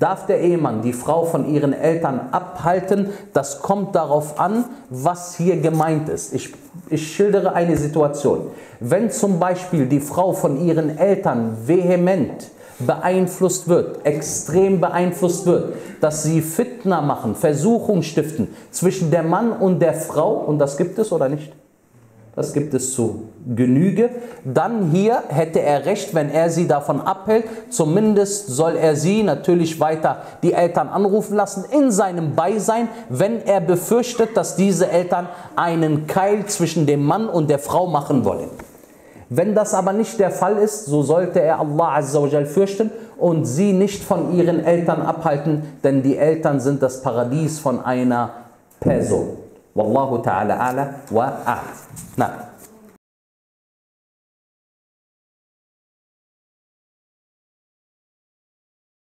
Darf der Ehemann die Frau von ihren Eltern abhalten? Das kommt darauf an, was hier gemeint ist. Ich, ich schildere eine Situation. Wenn zum Beispiel die Frau von ihren Eltern vehement beeinflusst wird, extrem beeinflusst wird, dass sie Fitna machen, Versuchung stiften zwischen der Mann und der Frau, und das gibt es oder nicht? Das gibt es zu Genüge, dann hier hätte er recht, wenn er sie davon abhält, zumindest soll er sie natürlich weiter die Eltern anrufen lassen in seinem Beisein, wenn er befürchtet, dass diese Eltern einen Keil zwischen dem Mann und der Frau machen wollen. Wenn das aber nicht der Fall ist, so sollte er Allah Azza wa fürchten und sie nicht von ihren Eltern abhalten, denn die Eltern sind das Paradies von einer Person. والله تعالى أعلى وأعلم. نعم.